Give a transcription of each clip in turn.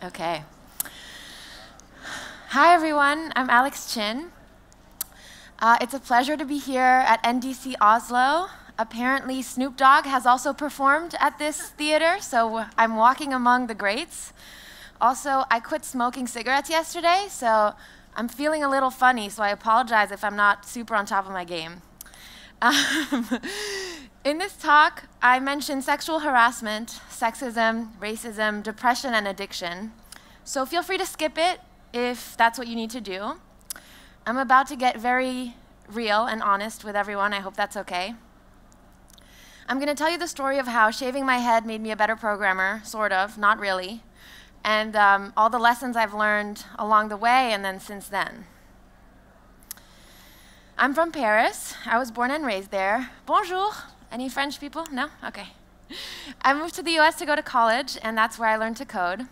Okay. Hi, everyone. I'm Alex Qin. Uh, it's a pleasure to be here at NDC Oslo. Apparently, Snoop Dogg has also performed at this theater, so I'm walking among the greats. Also, I quit smoking cigarettes yesterday, so I'm feeling a little funny, so I apologize if I'm not super on top of my game. Um, in this talk, I mentioned sexual harassment, sexism, racism, depression, and addiction. So feel free to skip it if that's what you need to do. I'm about to get very real and honest with everyone. I hope that's okay. I'm going to tell you the story of how shaving my head made me a better programmer, sort of, not really, and um, all the lessons I've learned along the way and then since then. I'm from Paris. I was born and raised there. Bonjour. Any French people? No? Okay. I moved to the US to go to college, and that's where I learned to code.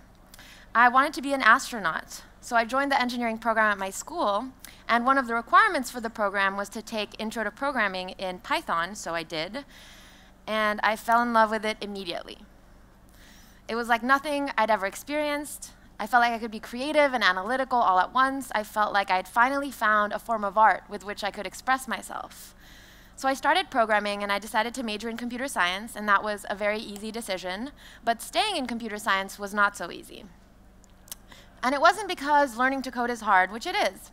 I wanted to be an astronaut, so I joined the engineering program at my school, and one of the requirements for the program was to take Intro to Programming in Python, so I did, and I fell in love with it immediately. It was like nothing I'd ever experienced. I felt like I could be creative and analytical all at once. I felt like I'd finally found a form of art with which I could express myself. So I started programming and I decided to major in computer science, and that was a very easy decision. But staying in computer science was not so easy. And it wasn't because learning to code is hard, which it is.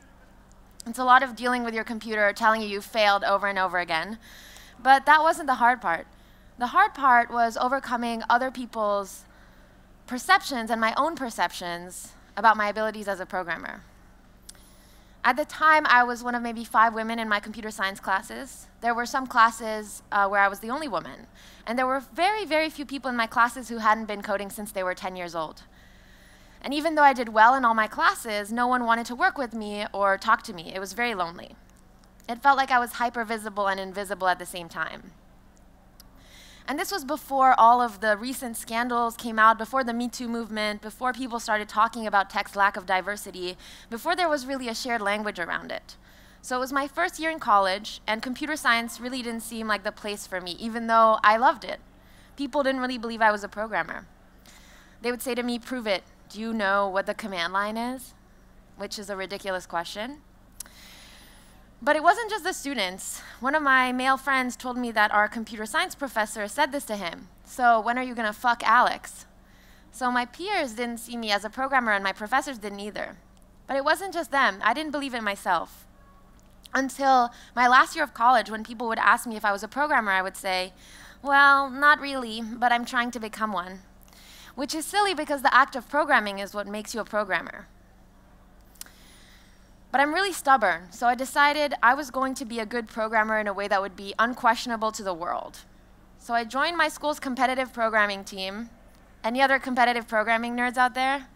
It's a lot of dealing with your computer telling you you failed over and over again. But that wasn't the hard part. The hard part was overcoming other people's perceptions and my own perceptions about my abilities as a programmer. At the time, I was one of maybe five women in my computer science classes. There were some classes uh, where I was the only woman. And there were very, very few people in my classes who hadn't been coding since they were 10 years old. And even though I did well in all my classes, no one wanted to work with me or talk to me. It was very lonely. It felt like I was hyper visible and invisible at the same time. And this was before all of the recent scandals came out, before the Me Too movement, before people started talking about tech's lack of diversity, before there was really a shared language around it. So it was my first year in college, and computer science really didn't seem like the place for me, even though I loved it. People didn't really believe I was a programmer. They would say to me, Prove it. Do you know what the command line is? Which is a ridiculous question. But it wasn't just the students. One of my male friends told me that our computer science professor said this to him. So when are you going to fuck Alex? So my peers didn't see me as a programmer and my professors didn't either. But it wasn't just them. I didn't believe it myself. Until my last year of college, when people would ask me if I was a programmer, I would say, well, not really, but I'm trying to become one. Which is silly because the act of programming is what makes you a programmer. But I'm really stubborn, so I decided I was going to be a good programmer in a way that would be unquestionable to the world. So I joined my school's competitive programming team. Any other competitive programming nerds out there?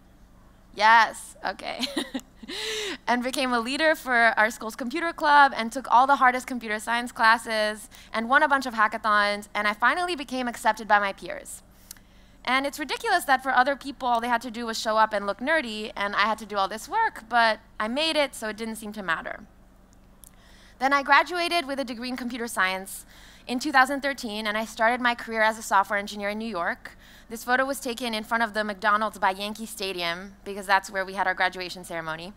Yes, okay. and became a leader for our school's computer club and took all the hardest computer science classes and won a bunch of hackathons, and I finally became accepted by my peers. And it's ridiculous that for other people, all they had to do was show up and look nerdy, and I had to do all this work, but I made it, so it didn't seem to matter. Then I graduated with a degree in computer science in 2013, and I started my career as a software engineer in New York. This photo was taken in front of the McDonald's by Yankee Stadium, because that's where we had our graduation ceremony.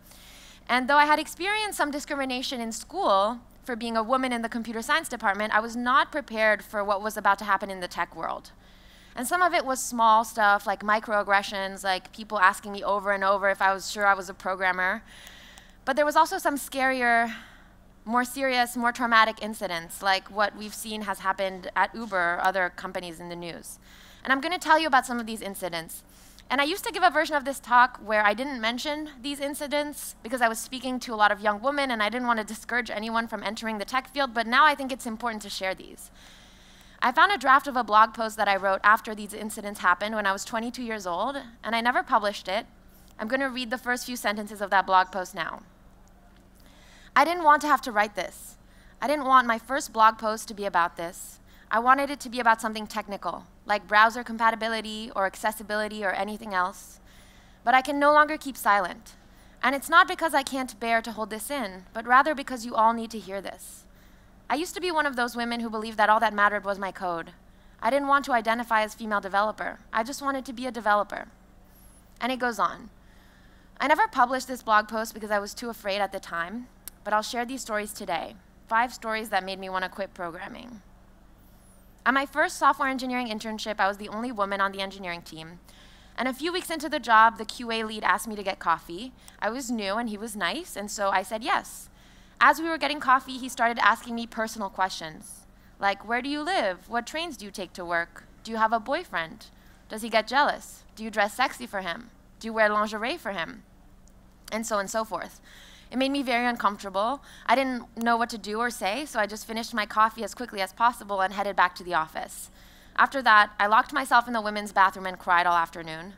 And though I had experienced some discrimination in school for being a woman in the computer science department, I was not prepared for what was about to happen in the tech world. And some of it was small stuff like microaggressions, like people asking me over and over if I was sure I was a programmer. But there was also some scarier, more serious, more traumatic incidents, like what we've seen has happened at Uber or other companies in the news. And I'm going to tell you about some of these incidents. And I used to give a version of this talk where I didn't mention these incidents because I was speaking to a lot of young women and I didn't want to discourage anyone from entering the tech field, but now I think it's important to share these. I found a draft of a blog post that I wrote after these incidents happened when I was 22 years old, and I never published it. I'm going to read the first few sentences of that blog post now. I didn't want to have to write this. I didn't want my first blog post to be about this. I wanted it to be about something technical, like browser compatibility or accessibility or anything else. But I can no longer keep silent. And it's not because I can't bear to hold this in, but rather because you all need to hear this. I used to be one of those women who believed that all that mattered was my code. I didn't want to identify as female developer. I just wanted to be a developer. And it goes on. I never published this blog post because I was too afraid at the time, but I'll share these stories today. Five stories that made me want to quit programming. At my first software engineering internship, I was the only woman on the engineering team. And a few weeks into the job, the QA lead asked me to get coffee. I was new and he was nice, and so I said yes. As we were getting coffee, he started asking me personal questions like, Where do you live? What trains do you take to work? Do you have a boyfriend? Does he get jealous? Do you dress sexy for him? Do you wear lingerie for him? and so on and so forth. It made me very uncomfortable. I didn't know what to do or say, so I just finished my coffee as quickly as possible and headed back to the office. After that, I locked myself in the women's bathroom and cried all afternoon.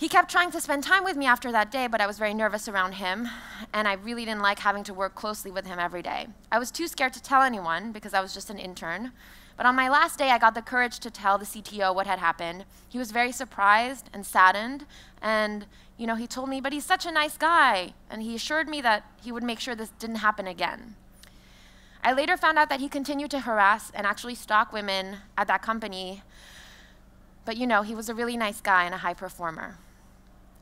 He kept trying to spend time with me after that day, but I was very nervous around him, and I really didn't like having to work closely with him every day. I was too scared to tell anyone because I was just an intern. But on my last day, I got the courage to tell the CTO what had happened. He was very surprised and saddened, and you know, he told me, but he's such a nice guy, and he assured me that he would make sure this didn't happen again. I later found out that he continued to harass and actually stalk women at that company, but you know, he was a really nice guy and a high performer.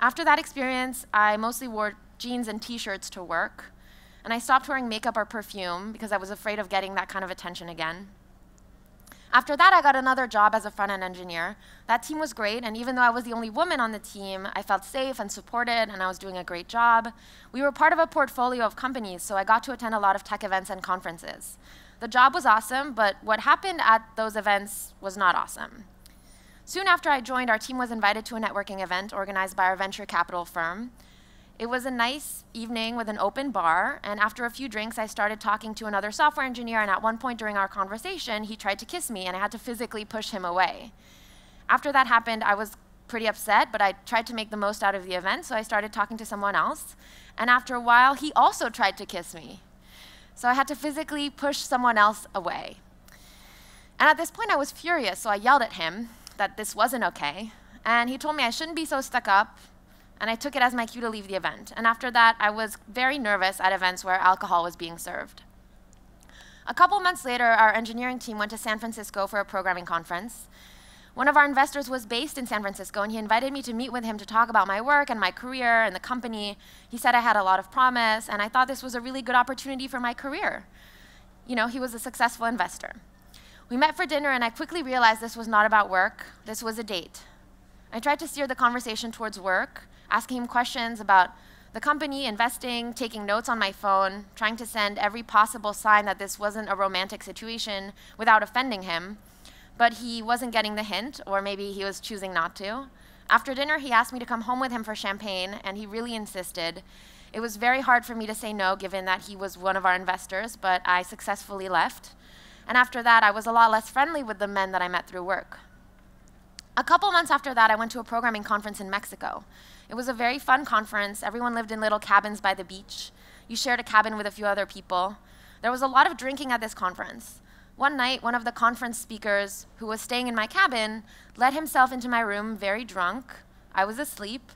After that experience, I mostly wore jeans and t-shirts to work, and I stopped wearing makeup or perfume because I was afraid of getting that kind of attention again. After that, I got another job as a front end engineer. That team was great, and even though I was the only woman on the team, I felt safe and supported, and I was doing a great job. We were part of a portfolio of companies, so I got to attend a lot of tech events and conferences. The job was awesome, but what happened at those events was not awesome. Soon after I joined, our team was invited to a networking event organized by our venture capital firm. It was a nice evening with an open bar, and after a few drinks, I started talking to another software engineer, and at one point during our conversation, he tried to kiss me, and I had to physically push him away. After that happened, I was pretty upset, but I tried to make the most out of the event, so I started talking to someone else. And after a while, he also tried to kiss me. So I had to physically push someone else away. And at this point, I was furious, so I yelled at him that this wasn't okay. And he told me I shouldn't be so stuck up, and I took it as my cue to leave the event. And after that, I was very nervous at events where alcohol was being served. A couple months later, our engineering team went to San Francisco for a programming conference. One of our investors was based in San Francisco, and he invited me to meet with him to talk about my work and my career and the company. He said I had a lot of promise, and I thought this was a really good opportunity for my career. You know, he was a successful investor. We met for dinner, and I quickly realized this was not about work, this was a date. I tried to steer the conversation towards work, asking him questions about the company, investing, taking notes on my phone, trying to send every possible sign that this wasn't a romantic situation without offending him. But he wasn't getting the hint, or maybe he was choosing not to. After dinner, he asked me to come home with him for champagne, and he really insisted. It was very hard for me to say no, given that he was one of our investors, but I successfully left. And after that, I was a lot less friendly with the men that I met through work. A couple months after that, I went to a programming conference in Mexico. It was a very fun conference. Everyone lived in little cabins by the beach. You shared a cabin with a few other people. There was a lot of drinking at this conference. One night, one of the conference speakers, who was staying in my cabin, let himself into my room very drunk. I was asleep.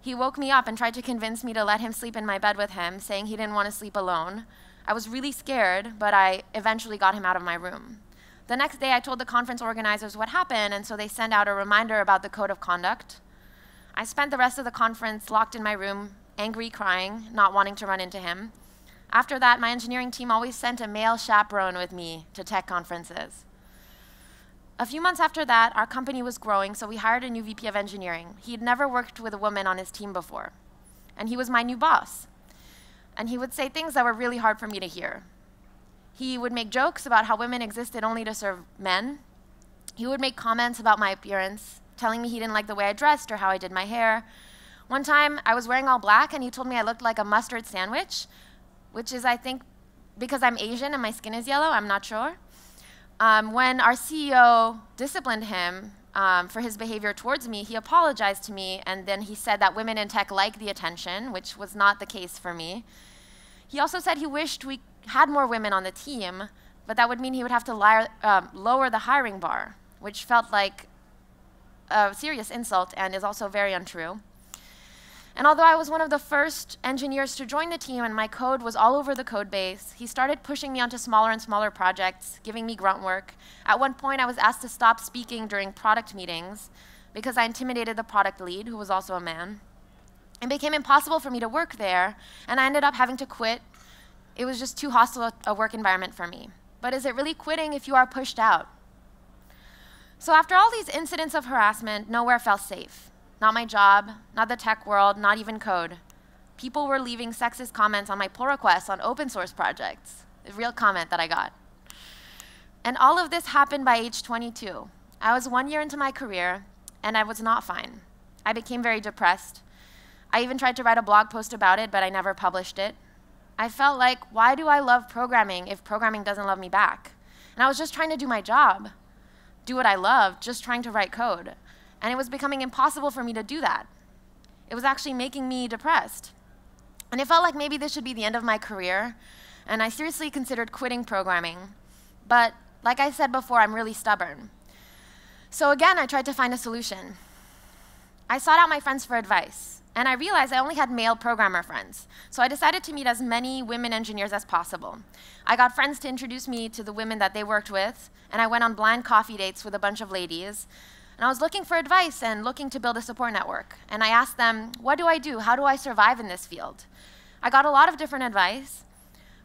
He woke me up and tried to convince me to let him sleep in my bed with him, saying he didn't want to sleep alone. I was really scared, but I eventually got him out of my room. The next day, I told the conference organizers what happened, and so they sent out a reminder about the code of conduct. I spent the rest of the conference locked in my room, angry, crying, not wanting to run into him. After that, my engineering team always sent a male chaperone with me to tech conferences. A few months after that, our company was growing, so we hired a new VP of engineering. He had never worked with a woman on his team before, and he was my new boss. And he would say things that were really hard for me to hear. He would make jokes about how women existed only to serve men. He would make comments about my appearance, telling me he didn't like the way I dressed or how I did my hair. One time, I was wearing all black, and he told me I looked like a mustard sandwich, which is, I think, because I'm Asian and my skin is yellow, I'm not sure. Um, when our CEO disciplined him um, for his behavior towards me, he apologized to me, and then he said that women in tech like the attention, which was not the case for me. He also said he wished we had more women on the team, but that would mean he would have to um, lower the hiring bar, which felt like a serious insult and is also very untrue. And although I was one of the first engineers to join the team and my code was all over the code base, he started pushing me onto smaller and smaller projects, giving me grunt work. At one point, I was asked to stop speaking during product meetings because I intimidated the product lead, who was also a man. It became impossible for me to work there, and I ended up having to quit. It was just too hostile a work environment for me. But is it really quitting if you are pushed out? So after all these incidents of harassment, nowhere felt safe. Not my job, not the tech world, not even code. People were leaving sexist comments on my pull requests on open source projects. A real comment that I got. And all of this happened by age 22. I was one year into my career, and I was not fine. I became very depressed. I even tried to write a blog post about it, but I never published it. I felt like, why do I love programming if programming doesn't love me back? And I was just trying to do my job, do what I love, just trying to write code. And it was becoming impossible for me to do that. It was actually making me depressed. And it felt like maybe this should be the end of my career. And I seriously considered quitting programming. But like I said before, I'm really stubborn. So again, I tried to find a solution. I sought out my friends for advice, and I realized I only had male programmer friends. So I decided to meet as many women engineers as possible. I got friends to introduce me to the women that they worked with, and I went on blind coffee dates with a bunch of ladies. And I was looking for advice and looking to build a support network. And I asked them, what do I do? How do I survive in this field? I got a lot of different advice.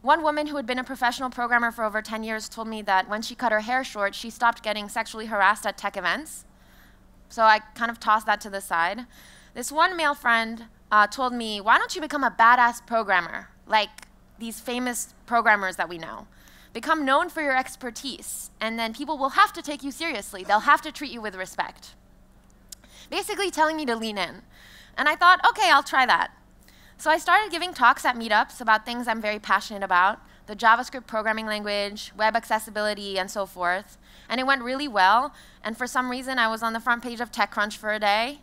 One woman who had been a professional programmer for over 10 years told me that when she cut her hair short, she stopped getting sexually harassed at tech events. So I kind of tossed that to the side. This one male friend uh, told me, why don't you become a badass programmer, like these famous programmers that we know? Become known for your expertise, and then people will have to take you seriously. They'll have to treat you with respect. Basically telling me to lean in. And I thought, okay, I'll try that. So I started giving talks at meetups about things I'm very passionate about, the JavaScript programming language, web accessibility, and so forth. And it went really well. And for some reason, I was on the front page of TechCrunch for a day.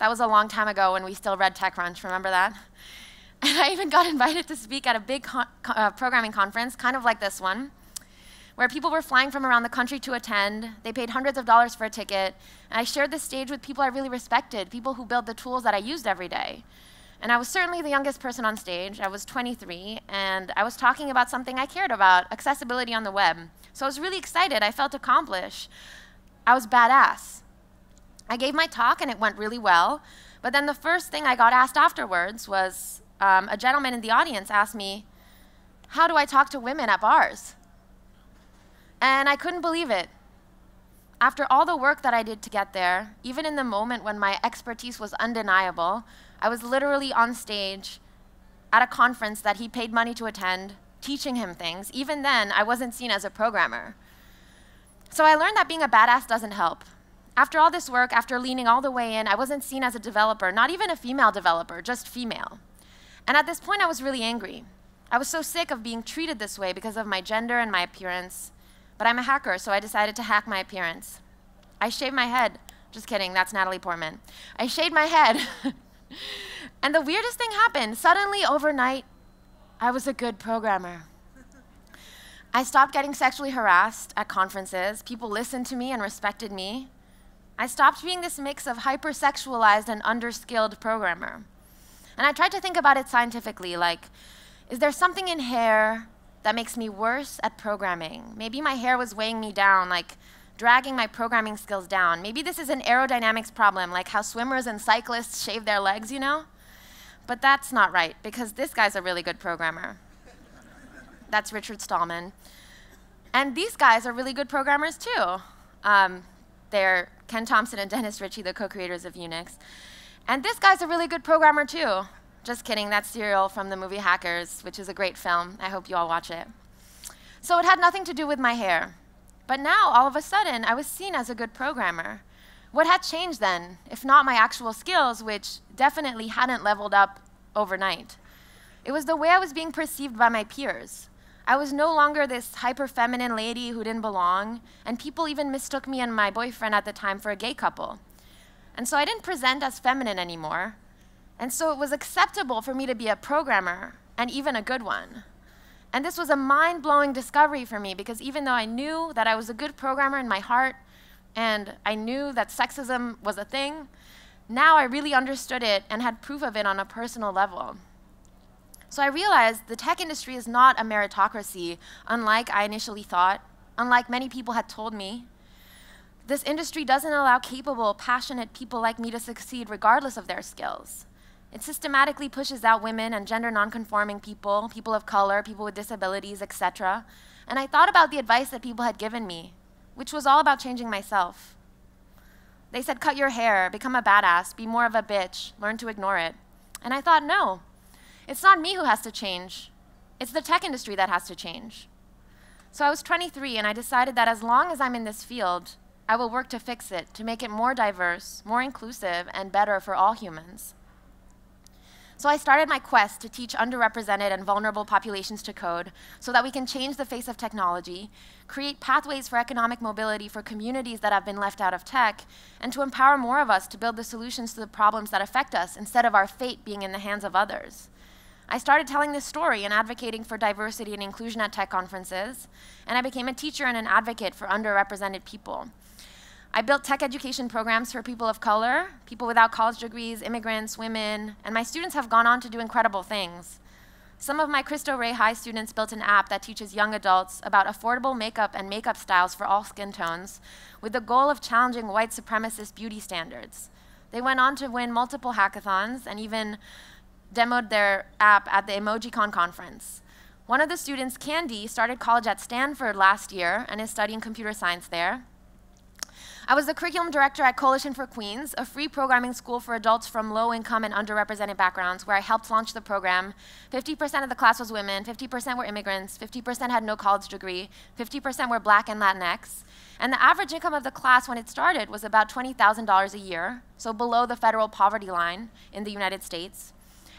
That was a long time ago when we still read TechCrunch, remember that? And I even got invited to speak at a big con uh, programming conference, kind of like this one, where people were flying from around the country to attend. They paid hundreds of dollars for a ticket. And I shared the stage with people I really respected, people who build the tools that I used every day. And I was certainly the youngest person on stage. I was 23, and I was talking about something I cared about, accessibility on the web. So I was really excited. I felt accomplished. I was badass. I gave my talk, and it went really well. But then the first thing I got asked afterwards was um, a gentleman in the audience asked me, How do I talk to women at bars? And I couldn't believe it. After all the work that I did to get there, even in the moment when my expertise was undeniable, I was literally on stage at a conference that he paid money to attend, teaching him things. Even then, I wasn't seen as a programmer. So I learned that being a badass doesn't help. After all this work, after leaning all the way in, I wasn't seen as a developer, not even a female developer, just female. And at this point, I was really angry. I was so sick of being treated this way because of my gender and my appearance. But I'm a hacker, so I decided to hack my appearance. I shaved my head. Just kidding, that's Natalie Portman. I shaved my head. and the weirdest thing happened. Suddenly, overnight, I was a good programmer. I stopped getting sexually harassed at conferences. People listened to me and respected me. I stopped being this mix of hypersexualized and underskilled programmer. And I tried to think about it scientifically, like, is there something in hair that makes me worse at programming? Maybe my hair was weighing me down, like dragging my programming skills down. Maybe this is an aerodynamics problem, like how swimmers and cyclists shave their legs, you know? But that's not right, because this guy's a really good programmer. that's Richard Stallman. And these guys are really good programmers, too. Um, they're Ken Thompson and Dennis Ritchie, the co-creators of Unix. And this guy's a really good programmer, too. Just kidding, that's Cereal from the movie Hackers, which is a great film. I hope you all watch it. So it had nothing to do with my hair. But now, all of a sudden, I was seen as a good programmer. What had changed then, if not my actual skills, which definitely hadn't leveled up overnight? It was the way I was being perceived by my peers. I was no longer this hyper feminine lady who didn't belong, and people even mistook me and my boyfriend at the time for a gay couple. And so I didn't present as feminine anymore. And so it was acceptable for me to be a programmer, and even a good one. And this was a mind blowing discovery for me because even though I knew that I was a good programmer in my heart and I knew that sexism was a thing, now I really understood it and had proof of it on a personal level. So I realized the tech industry is not a meritocracy, unlike I initially thought, unlike many people had told me. This industry doesn't allow capable, passionate people like me to succeed regardless of their skills. It systematically pushes out women and gender nonconforming people, people of color, people with disabilities, etc. And I thought about the advice that people had given me, which was all about changing myself. They said, cut your hair, become a badass, be more of a bitch, learn to ignore it. And I thought, no, it's not me who has to change. It's the tech industry that has to change. So I was 23 and I decided that as long as I'm in this field, I will work to fix it, to make it more diverse, more inclusive, and better for all humans. So I started my quest to teach underrepresented and vulnerable populations to code so that we can change the face of technology, create pathways for economic mobility for communities that have been left out of tech, and to empower more of us to build the solutions to the problems that affect us instead of our fate being in the hands of others. I started telling this story and advocating for diversity and inclusion at tech conferences, and I became a teacher and an advocate for underrepresented people. I built tech education programs for people of color, people without college degrees, immigrants, women, and my students have gone on to do incredible things. Some of my Cristo Rey High students built an app that teaches young adults about affordable makeup and makeup styles for all skin tones, with the goal of challenging white supremacist beauty standards. They went on to win multiple hackathons and even demoed their app at the EmojiCon conference. One of the students, Candy, started college at Stanford last year and is studying computer science there. I was the curriculum director at Coalition for Queens, a free programming school for adults from low income and underrepresented backgrounds, where I helped launch the program. 50% of the class was women, 50% were immigrants, 50% had no college degree, 50% were black and Latinx. And the average income of the class when it started was about $20,000 a year, so below the federal poverty line in the United States.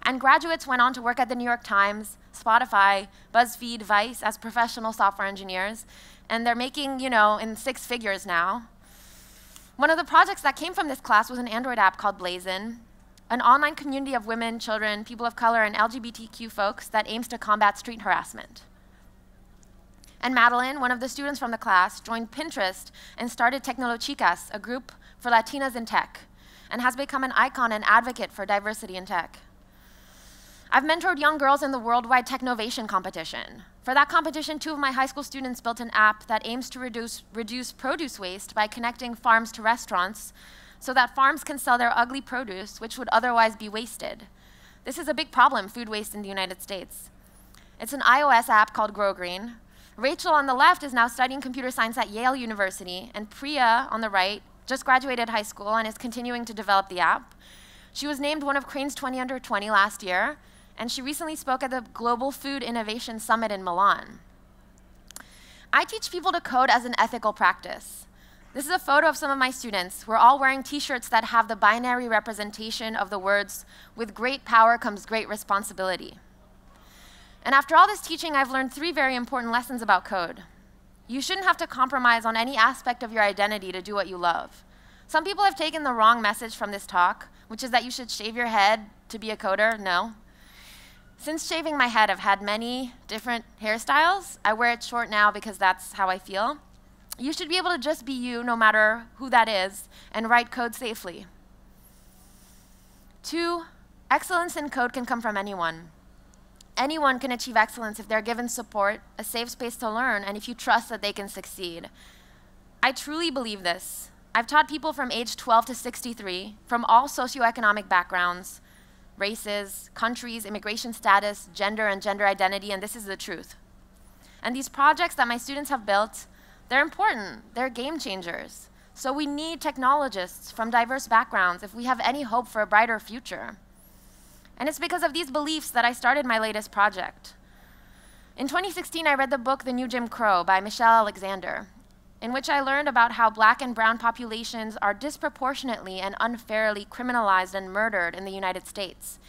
And graduates went on to work at the New York Times, Spotify, BuzzFeed, Vice as professional software engineers. And they're making, you know, in six figures now. One of the projects that came from this class was an Android app called Blazon, an online community of women, children, people of color, and LGBTQ folks that aims to combat street harassment. And Madeline, one of the students from the class, joined Pinterest and started Tecnolochicas, a group for Latinas in tech, and has become an icon and advocate for diversity in tech. I've mentored young girls in the Worldwide Technovation competition. For that competition, two of my high school students built an app that aims to reduce, reduce produce waste by connecting farms to restaurants so that farms can sell their ugly produce, which would otherwise be wasted. This is a big problem, food waste in the United States. It's an iOS app called Grow Green. Rachel on the left is now studying computer science at Yale University, and Priya on the right just graduated high school and is continuing to develop the app. She was named one of Crain's 20 under 20 last year, and she recently spoke at the Global Food Innovation Summit in Milan. I teach people to code as an ethical practice. This is a photo of some of my students. We're all wearing t-shirts that have the binary representation of the words, with great power comes great responsibility. And after all this teaching, I've learned three very important lessons about code. You shouldn't have to compromise on any aspect of your identity to do what you love. Some people have taken the wrong message from this talk, which is that you should shave your head to be a coder. No. Since shaving my head, I've had many different hairstyles. I wear it short now because that's how I feel. You should be able to just be you, no matter who that is, and write code safely. Two, excellence in code can come from anyone. Anyone can achieve excellence if they're given support, a safe space to learn, and if you trust that they can succeed. I truly believe this. I've taught people from age 12 to 63, from all socioeconomic backgrounds, races, countries, immigration status, gender, and gender identity, and this is the truth. And these projects that my students have built, they're important. They're game changers. So we need technologists from diverse backgrounds if we have any hope for a brighter future. And it's because of these beliefs that I started my latest project. In 2016, I read the book The New Jim Crow by Michelle Alexander, in which I learned about how black and brown populations are disproportionately and unfairly criminalized and murdered in the United States,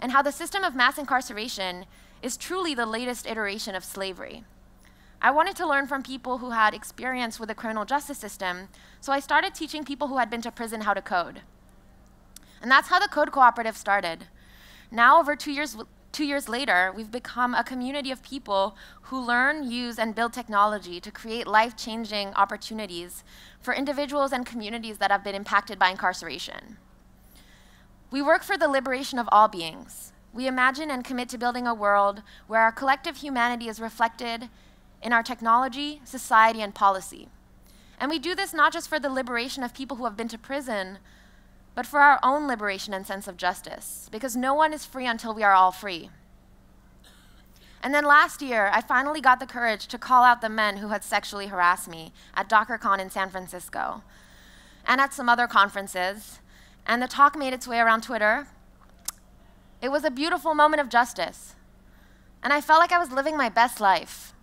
and how the system of mass incarceration is truly the latest iteration of slavery. I wanted to learn from people who had experience with the criminal justice system, so I started teaching people who had been to prison how to code. And that's how the Code Cooperative started. Now, over two years Two years later, we've become a community of people who learn, use, and build technology to create life changing opportunities for individuals and communities that have been impacted by incarceration. We work for the liberation of all beings. We imagine and commit to building a world where our collective humanity is reflected in our technology, society, and policy. And we do this not just for the liberation of people who have been to prison, but for our own liberation and sense of justice, because no one is free until we are all free. And then last year, I finally got the courage to call out the men who had sexually harassed me at DockerCon in San Francisco and at some other conferences. And the talk made its way around Twitter. It was a beautiful moment of justice. And I felt like I was living my best life.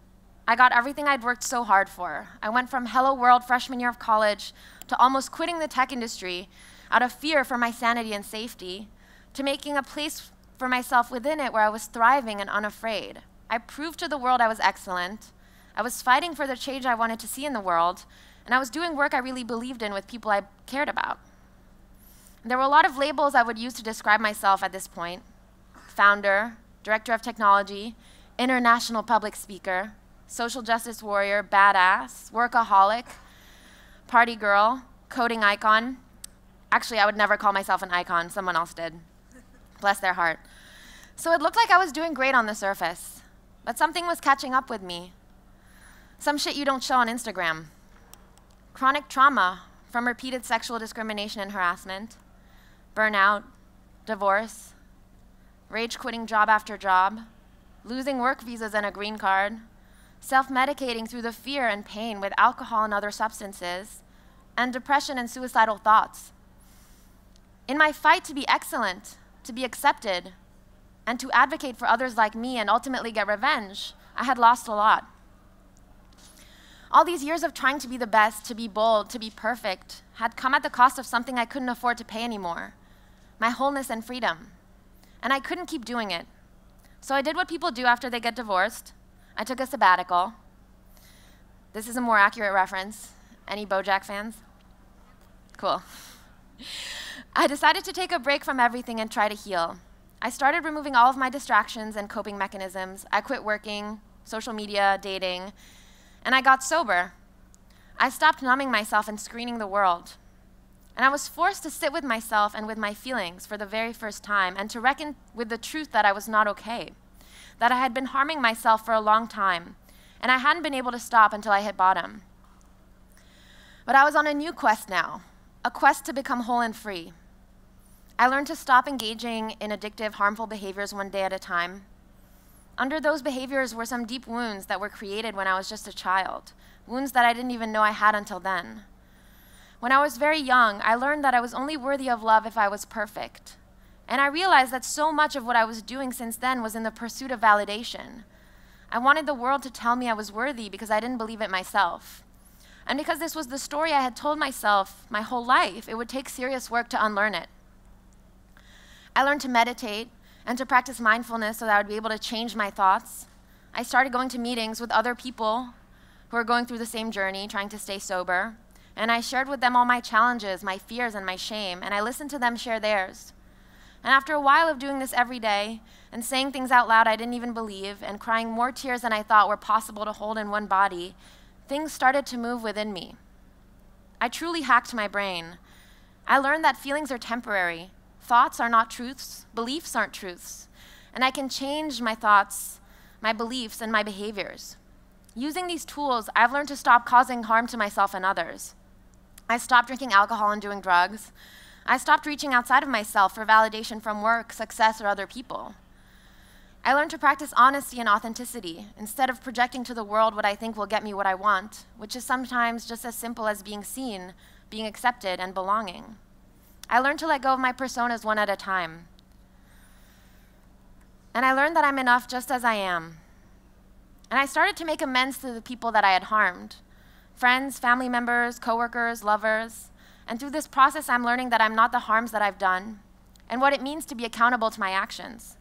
I got everything I'd worked so hard for. I went from Hello World freshman year of college to almost quitting the tech industry out of fear for my sanity and safety to making a place for myself within it where I was thriving and unafraid. I proved to the world I was excellent. I was fighting for the change I wanted to see in the world, and I was doing work I really believed in with people I cared about. There were a lot of labels I would use to describe myself at this point founder, director of technology, international public speaker, social justice warrior, badass, workaholic, party girl, coding icon. Actually, I would never call myself an icon, someone else did. Bless their heart. So it looked like I was doing great on the surface, but something was catching up with me. Some shit you don't show on Instagram. Chronic trauma from repeated sexual discrimination and harassment, burnout, divorce, rage quitting job after job, losing work visas and a green card, self medicating through the fear and pain with alcohol and other substances, and depression and suicidal thoughts. In my fight to be excellent, to be accepted, and to advocate for others like me and ultimately get revenge, I had lost a lot. All these years of trying to be the best, to be bold, to be perfect, had come at the cost of something I couldn't afford to pay anymore my wholeness and freedom. And I couldn't keep doing it. So I did what people do after they get divorced I took a sabbatical. This is a more accurate reference. Any Bojack fans? Cool. I decided to take a break from everything and try to heal. I started removing all of my distractions and coping mechanisms. I quit working, social media, dating, and I got sober. I stopped numbing myself and screening the world. And I was forced to sit with myself and with my feelings for the very first time and to reckon with the truth that I was not okay, that I had been harming myself for a long time, and I hadn't been able to stop until I hit bottom. But I was on a new quest now, a quest to become whole and free. I learned to stop engaging in addictive, harmful behaviors one day at a time under those behaviors were some deep wounds that were created when I was just a child, wounds that I didn't even know I had until then. When I was very young, I learned that I was only worthy of love if I was perfect. And I realized that so much of what I was doing since then was in the pursuit of validation. I wanted the world to tell me I was worthy because I didn't believe it myself. And because this was the story I had told myself my whole life, it would take serious work to unlearn it. I learned to meditate, and to practice mindfulness so that I would be able to change my thoughts. I started going to meetings with other people who are going through the same journey, trying to stay sober. And I shared with them all my challenges, my fears, and my shame, and I listened to them share theirs. And after a while of doing this every day and saying things out loud I didn't even believe and crying more tears than I thought were possible to hold in one body, things started to move within me. I truly hacked my brain. I learned that feelings are temporary Thoughts are not truths, beliefs aren't truths. And I can change my thoughts, my beliefs, and my behaviors. Using these tools, I've learned to stop causing harm to myself and others. I stopped drinking alcohol and doing drugs. I stopped reaching outside of myself for validation from work, success, or other people. I learned to practice honesty and authenticity instead of projecting to the world what I think will get me what I want, which is sometimes just as simple as being seen, being accepted, and belonging. I learned to let go of my personas one at a time. And I learned that I'm enough just as I am. And I started to make amends to the people that I had harmed friends, family members, coworkers, lovers. And through this process, I'm learning that I'm not the harms that I've done and what it means to be accountable to my actions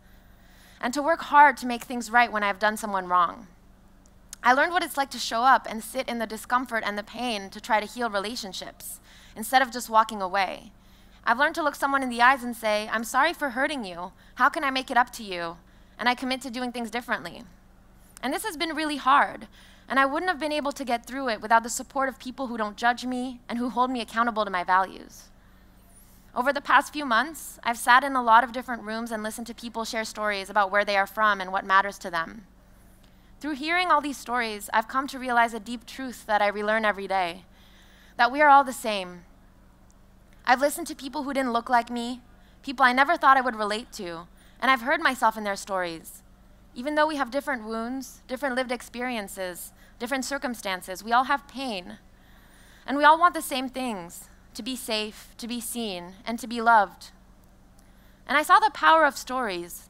and to work hard to make things right when I've done someone wrong. I learned what it's like to show up and sit in the discomfort and the pain to try to heal relationships instead of just walking away I've learned to look someone in the eyes and say, I'm sorry for hurting you. How can I make it up to you? And I commit to doing things differently. And this has been really hard. And I wouldn't have been able to get through it without the support of people who don't judge me and who hold me accountable to my values. Over the past few months, I've sat in a lot of different rooms and listened to people share stories about where they are from and what matters to them. Through hearing all these stories, I've come to realize a deep truth that I relearn every day that we are all the same. I've listened to people who didn't look like me, people I never thought I would relate to, and I've heard myself in their stories. Even though we have different wounds, different lived experiences, different circumstances, we all have pain. And we all want the same things to be safe, to be seen, and to be loved. And I saw the power of stories.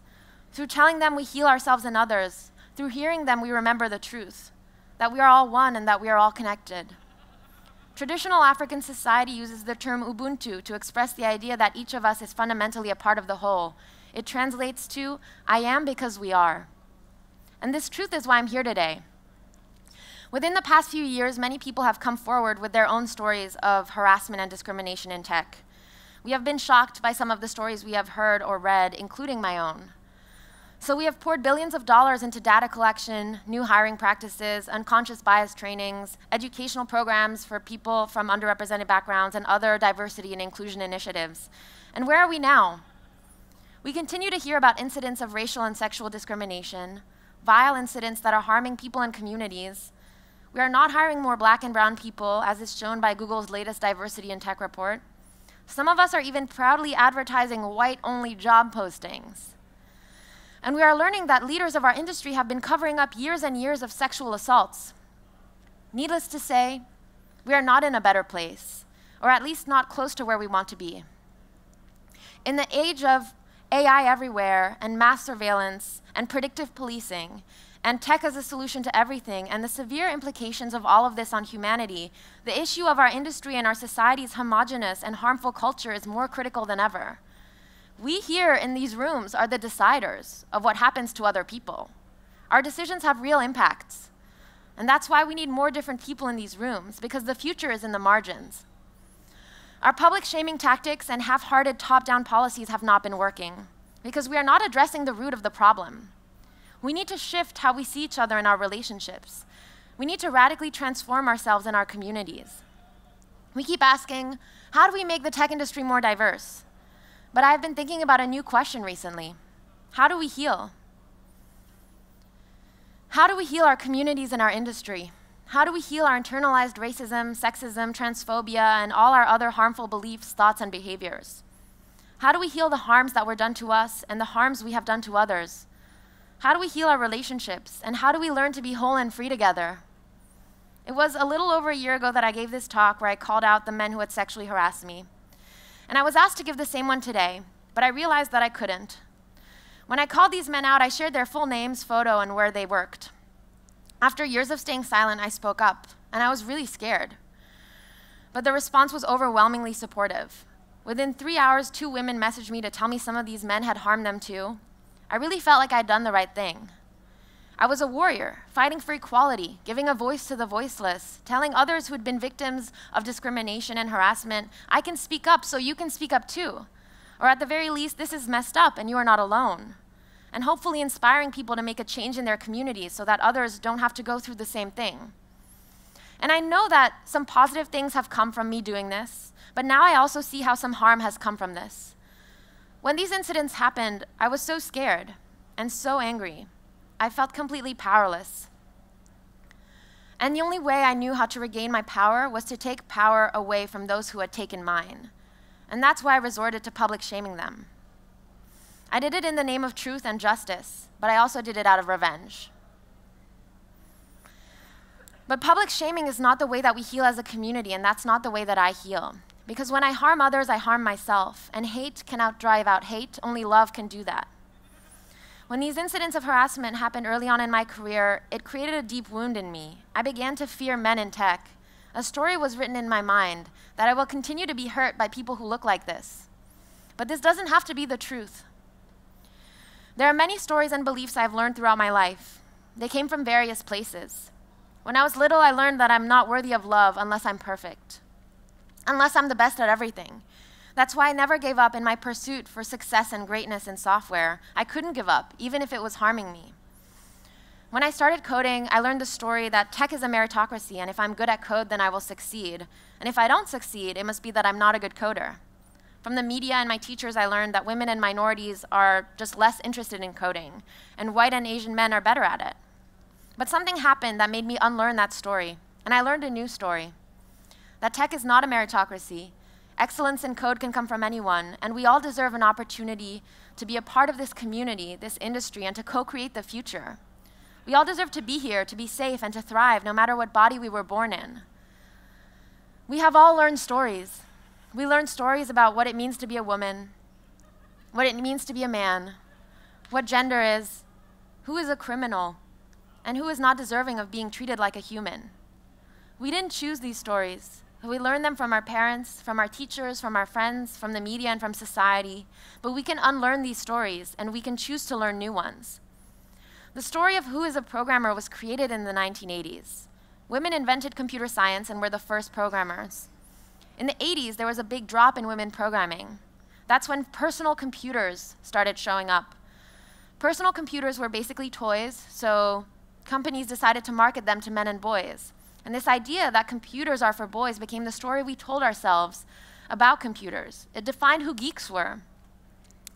Through telling them, we heal ourselves and others. Through hearing them, we remember the truth that we are all one and that we are all connected. Traditional African society uses the term Ubuntu to express the idea that each of us is fundamentally a part of the whole. It translates to, I am because we are. And this truth is why I'm here today. Within the past few years, many people have come forward with their own stories of harassment and discrimination in tech. We have been shocked by some of the stories we have heard or read, including my own. So we have poured billions of dollars into data collection, new hiring practices, unconscious bias trainings, educational programs for people from underrepresented backgrounds, and other diversity and inclusion initiatives. And where are we now? We continue to hear about incidents of racial and sexual discrimination, vile incidents that are harming people and communities. We are not hiring more black and brown people, as is shown by Google's latest diversity in tech report. Some of us are even proudly advertising white only job postings. And we are learning that leaders of our industry have been covering up years and years of sexual assaults. Needless to say, we are not in a better place, or at least not close to where we want to be. In the age of AI everywhere, and mass surveillance, and predictive policing, and tech as a solution to everything, and the severe implications of all of this on humanity, the issue of our industry and our society's homogenous and harmful culture is more critical than ever. We here in these rooms are the deciders of what happens to other people. Our decisions have real impacts. And that's why we need more different people in these rooms, because the future is in the margins. Our public shaming tactics and half hearted top down policies have not been working, because we are not addressing the root of the problem. We need to shift how we see each other in our relationships. We need to radically transform ourselves and our communities. We keep asking, how do we make the tech industry more diverse? But I've been thinking about a new question recently How do we heal? How do we heal our communities and our industry? How do we heal our internalized racism, sexism, transphobia, and all our other harmful beliefs, thoughts, and behaviors? How do we heal the harms that were done to us and the harms we have done to others? How do we heal our relationships? And how do we learn to be whole and free together? It was a little over a year ago that I gave this talk where I called out the men who had sexually harassed me. And I was asked to give the same one today, but I realized that I couldn't. When I called these men out, I shared their full names, photo, and where they worked. After years of staying silent, I spoke up, and I was really scared. But the response was overwhelmingly supportive. Within three hours, two women messaged me to tell me some of these men had harmed them too. I really felt like I'd done the right thing. I was a warrior, fighting for equality, giving a voice to the voiceless, telling others who had been victims of discrimination and harassment, I can speak up so you can speak up too. Or at the very least, this is messed up and you are not alone. And hopefully inspiring people to make a change in their communities so that others don't have to go through the same thing. And I know that some positive things have come from me doing this, but now I also see how some harm has come from this. When these incidents happened, I was so scared and so angry. I felt completely powerless. And the only way I knew how to regain my power was to take power away from those who had taken mine. And that's why I resorted to public shaming them. I did it in the name of truth and justice, but I also did it out of revenge. But public shaming is not the way that we heal as a community, and that's not the way that I heal. Because when I harm others, I harm myself, and hate cannot drive out hate, only love can do that. When these incidents of harassment happened early on in my career, it created a deep wound in me. I began to fear men in tech. A story was written in my mind that I will continue to be hurt by people who look like this. But this doesn't have to be the truth. There are many stories and beliefs I've learned throughout my life. They came from various places. When I was little, I learned that I'm not worthy of love unless I'm perfect, unless I'm the best at everything, that's why I never gave up in my pursuit for success and greatness in software. I couldn't give up, even if it was harming me. When I started coding, I learned the story that tech is a meritocracy, and if I'm good at code, then I will succeed. And if I don't succeed, it must be that I'm not a good coder. From the media and my teachers, I learned that women and minorities are just less interested in coding, and white and Asian men are better at it. But something happened that made me unlearn that story, and I learned a new story that tech is not a meritocracy. Excellence in code can come from anyone, and we all deserve an opportunity to be a part of this community, this industry, and to co create the future. We all deserve to be here, to be safe, and to thrive, no matter what body we were born in. We have all learned stories. We learn stories about what it means to be a woman, what it means to be a man, what gender is, who is a criminal, and who is not deserving of being treated like a human. We didn't choose these stories. We learn them from our parents, from our teachers, from our friends, from the media, and from society. But we can unlearn these stories, and we can choose to learn new ones. The story of who is a programmer was created in the 1980s. Women invented computer science and were the first programmers. In the 80s, there was a big drop in women programming. That's when personal computers started showing up. Personal computers were basically toys, so companies decided to market them to men and boys. And this idea that computers are for boys became the story we told ourselves about computers. It defined who geeks were.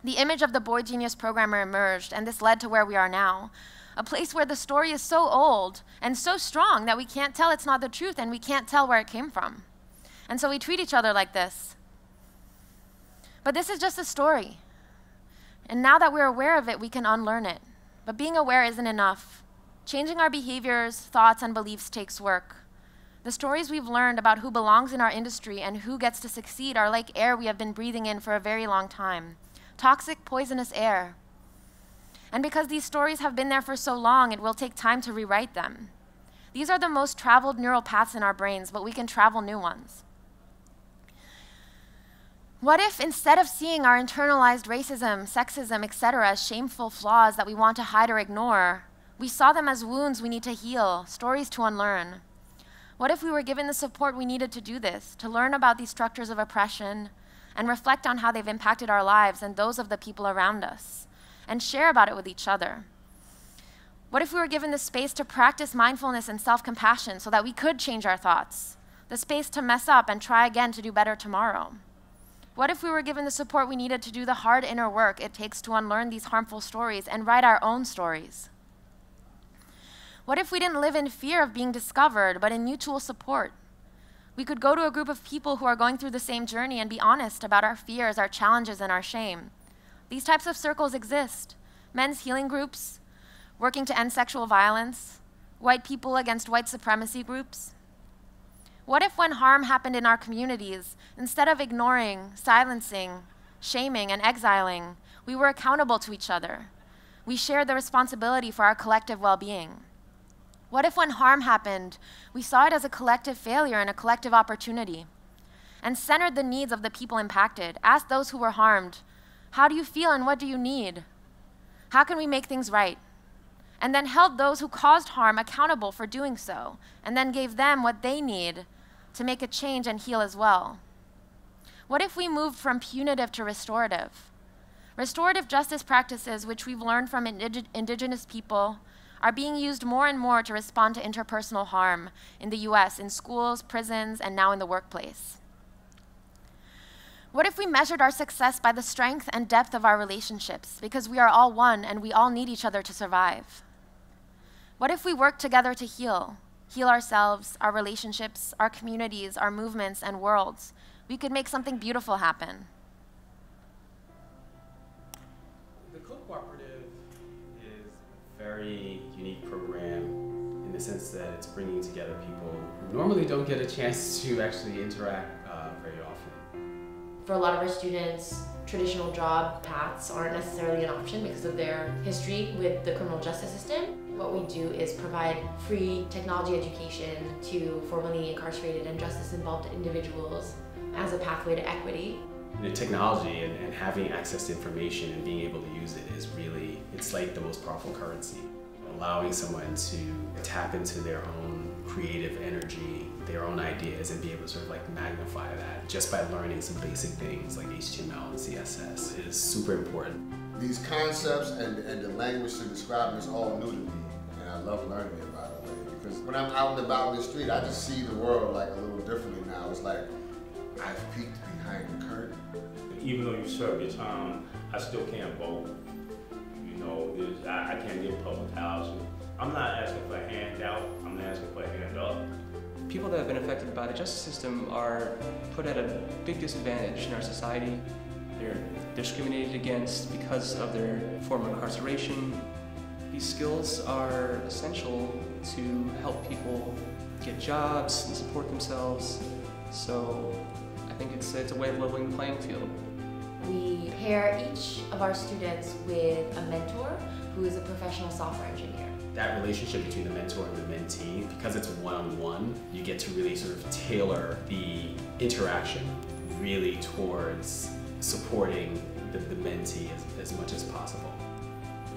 The image of the boy genius programmer emerged, and this led to where we are now. A place where the story is so old and so strong that we can't tell it's not the truth and we can't tell where it came from. And so we treat each other like this. But this is just a story. And now that we're aware of it, we can unlearn it. But being aware isn't enough. Changing our behaviors, thoughts, and beliefs takes work. The stories we've learned about who belongs in our industry and who gets to succeed are like air we have been breathing in for a very long time toxic, poisonous air. And because these stories have been there for so long, it will take time to rewrite them. These are the most traveled neural paths in our brains, but we can travel new ones. What if instead of seeing our internalized racism, sexism, etc., as shameful flaws that we want to hide or ignore, we saw them as wounds we need to heal, stories to unlearn. What if we were given the support we needed to do this, to learn about these structures of oppression, and reflect on how they've impacted our lives and those of the people around us, and share about it with each other? What if we were given the space to practice mindfulness and self compassion so that we could change our thoughts, the space to mess up and try again to do better tomorrow? What if we were given the support we needed to do the hard inner work it takes to unlearn these harmful stories and write our own stories? What if we didn't live in fear of being discovered, but in mutual support? We could go to a group of people who are going through the same journey and be honest about our fears, our challenges, and our shame. These types of circles exist men's healing groups, working to end sexual violence, white people against white supremacy groups. What if, when harm happened in our communities, instead of ignoring, silencing, shaming, and exiling, we were accountable to each other? We shared the responsibility for our collective well being. What if, when harm happened, we saw it as a collective failure and a collective opportunity, and centered the needs of the people impacted, asked those who were harmed, How do you feel and what do you need? How can we make things right? And then held those who caused harm accountable for doing so, and then gave them what they need to make a change and heal as well? What if we moved from punitive to restorative? Restorative justice practices, which we've learned from indig indigenous people, are being used more and more to respond to interpersonal harm in the US, in schools, prisons, and now in the workplace. What if we measured our success by the strength and depth of our relationships, because we are all one and we all need each other to survive? What if we work together to heal, heal ourselves, our relationships, our communities, our movements, and worlds? We could make something beautiful happen. Very unique program in the sense that it's bringing together people who normally don't get a chance to actually interact uh, very often. For a lot of our students, traditional job paths aren't necessarily an option because of their history with the criminal justice system. What we do is provide free technology education to formerly incarcerated and justice involved individuals as a pathway to equity. The technology and, and having access to information and being able to use it is really, it's like the most powerful currency. Allowing someone to tap into their own creative energy, their own ideas, and be able to sort of like magnify that just by learning some basic things like HTML and CSS is super important. These concepts and, and the language to describe them is all new to me, and I love learning it, by the way, because when I'm out and about in the street, I just see the world like a little differently now. It's like I've peeked behind the curtain. Even though you serve your time, I still can't vote. You know, I, I can't get public housing. I'm not asking for a handout, I'm not asking for a hand up. People that have been affected by the justice system are put at a big disadvantage in our society. They're discriminated against because of their form of incarceration. These skills are essential to help people get jobs and support themselves. So I think it's, it's a way of leveling the playing field. We pair each of our students with a mentor who is a professional software engineer. That relationship between the mentor and the mentee, because it's one-on-one, you get to really sort of tailor the interaction really towards supporting the, the mentee as, as much as possible.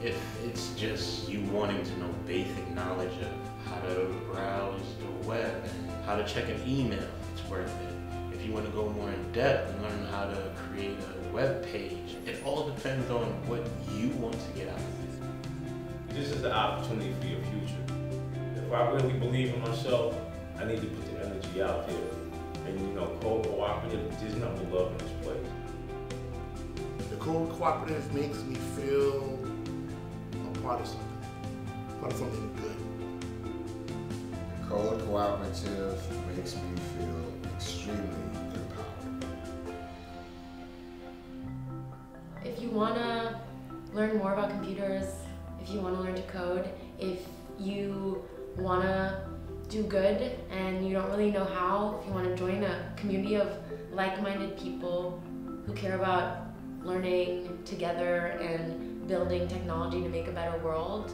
If it's just you wanting to know basic knowledge of how to browse the web and how to check an email, it's worth it. If you want to go more in depth and learn how to create a web page, it all depends on what you want to get out of it. This is the opportunity for your future. If I really believe in myself, I need to put the energy out there. And you know, Code Cooperative, there's nothing but love in this place. The Code Cooperative makes me feel a part of something, part of something good. The Code Cooperative makes me feel extremely want to learn more about computers, if you want to learn to code, if you want to do good and you don't really know how, if you want to join a community of like-minded people who care about learning together and building technology to make a better world,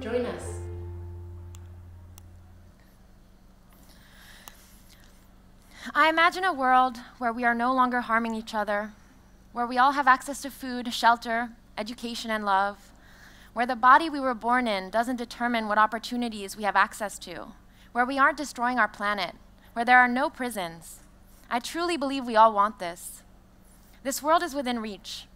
join us. I imagine a world where we are no longer harming each other, where we all have access to food, shelter, education, and love, where the body we were born in doesn't determine what opportunities we have access to, where we aren't destroying our planet, where there are no prisons. I truly believe we all want this. This world is within reach.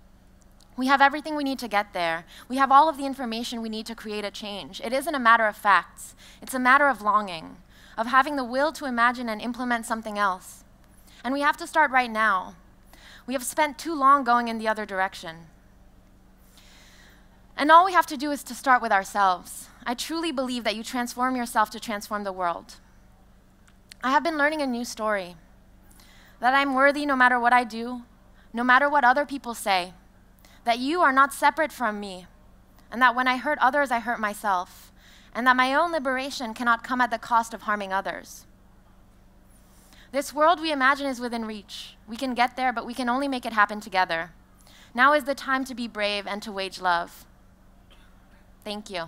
We have everything we need to get there. We have all of the information we need to create a change. It isn't a matter of facts, it's a matter of longing, of having the will to imagine and implement something else. And we have to start right now. We have spent too long going in the other direction. And all we have to do is to start with ourselves. I truly believe that you transform yourself to transform the world. I have been learning a new story that I'm worthy no matter what I do, no matter what other people say, that you are not separate from me, and that when I hurt others, I hurt myself, and that my own liberation cannot come at the cost of harming others. This world we imagine is within reach. We can get there, but we can only make it happen together. Now is the time to be brave and to wage love. Thank you.